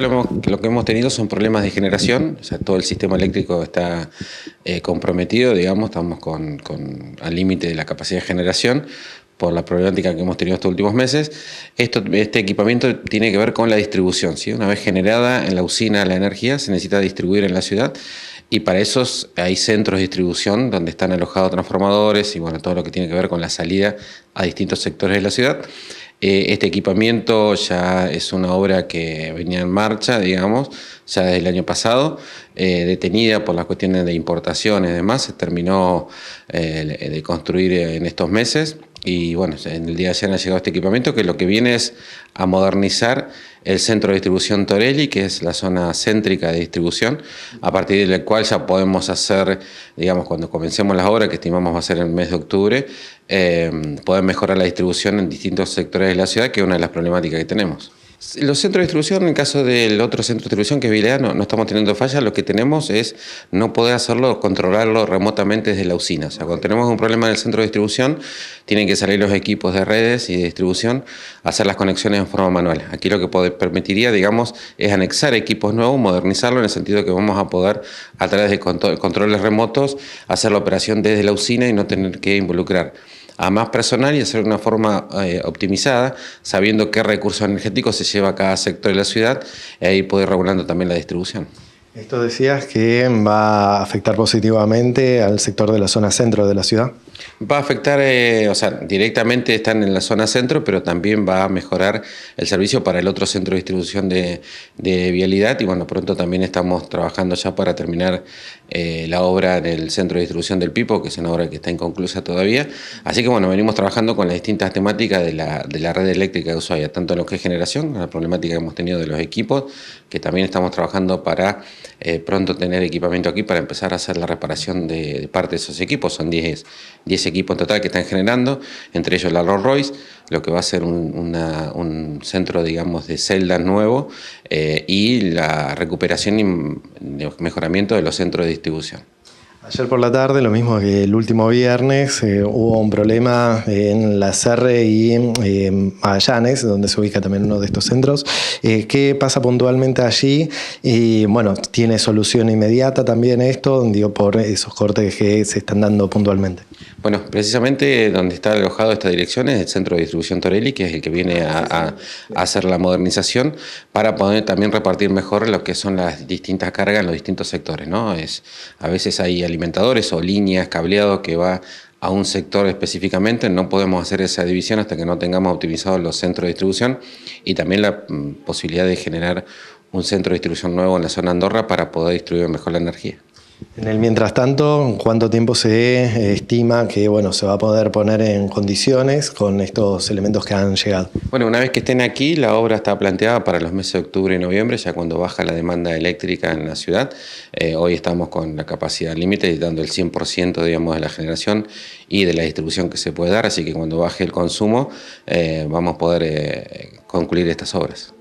Lo, que hemos tenido son problemas de generación, o sea, todo el sistema eléctrico está eh, comprometido, digamos, estamos con, al límite de la capacidad de generación por la problemática que hemos tenido estos últimos meses. Esto, este equipamiento tiene que ver con la distribución. ¿sí? Una vez generada en la usina la energía, se necesita distribuir en la ciudad y para eso hay centros de distribución donde están alojados transformadores y bueno, todo lo que tiene que ver con la salida a distintos sectores de la ciudad. Eh, este equipamiento ya es una obra que venía en marcha, digamos, ya desde el año pasado, eh, detenida por las cuestiones de importación y demás, se terminó eh, de construir en estos meses y bueno, en el día de ayer ha llegado este equipamiento que lo que viene es a modernizar el centro de distribución Torelli, que es la zona céntrica de distribución, a partir del cual ya podemos hacer, digamos, cuando comencemos las obras, que estimamos va a ser en el mes de octubre, eh, poder mejorar la distribución en distintos sectores de la ciudad, que es una de las problemáticas que tenemos. Los centros de distribución, en el caso del otro centro de distribución que es Vilea, no, estamos teniendo fallas, lo que tenemos es no poder hacerlo, controlarlo remotamente desde la usina. O sea, cuando tenemos un problema en el centro de distribución, tienen que salir los equipos de redes y de distribución hacer las conexiones en forma manual. Aquí lo que permitiría, digamos, es anexar equipos nuevos, modernizarlo en el sentido que vamos a poder, a través de controles remotos, hacer la operación desde la usina y no tener que involucrar a más personal y hacerlo de una forma eh, optimizada, sabiendo qué recursos energéticos se lleva a cada sector de la ciudad y ahí poder regulando también la distribución. Esto decías que va a afectar positivamente al sector de la zona centro de la ciudad. Va a afectar, eh, o sea, directamente están en la zona centro, pero también va a mejorar el servicio para el otro centro de distribución de, vialidad y bueno, pronto también estamos trabajando ya para terminar eh, la obra en el centro de distribución del Pipo, que es una obra que está inconclusa todavía. Así que bueno, venimos trabajando con las distintas temáticas de la, de la red eléctrica de Ushuaia, tanto en lo que es generación, la problemática que hemos tenido de los equipos, que también estamos trabajando para eh, pronto tener equipamiento aquí para empezar a hacer la reparación de, parte de esos equipos. Son 10, 10 equipos en total que están generando, entre ellos la Rolls Royce, lo que va a ser un, centro, digamos, de celdas nuevo eh, y la recuperación y mejoramiento de los centros de distribución. Ayer por la tarde, lo mismo que el último viernes, eh, hubo un problema en la Serre y en Magallanes, donde se ubica también uno de estos centros. Eh, ¿Qué pasa puntualmente allí? Y bueno, ¿tiene solución inmediata también esto, digo, por esos cortes que se están dando puntualmente? Bueno, precisamente donde está alojado esta dirección es el centro de distribución Torelli, que es el que viene a, hacer la modernización para poder también repartir mejor lo que son las distintas cargas en los distintos sectores. ¿no? Es, a veces hay alimentadores o líneas, cableado que va a un sector específicamente, no podemos hacer esa división hasta que no tengamos optimizados los centros de distribución y también la mm, posibilidad de generar un centro de distribución nuevo en la zona Andorra para poder distribuir mejor la energía. En el mientras tanto, ¿cuánto tiempo se eh, estima que bueno, se va a poder poner en condiciones con estos elementos que han llegado? Bueno, una vez que estén aquí, la obra está planteada para los meses de octubre y noviembre, ya cuando baja la demanda eléctrica en la ciudad. Eh, hoy estamos con la capacidad límite, dando el 100% digamos, de la generación y de la distribución que se puede dar, así que cuando baje el consumo eh, vamos a poder concluir estas obras.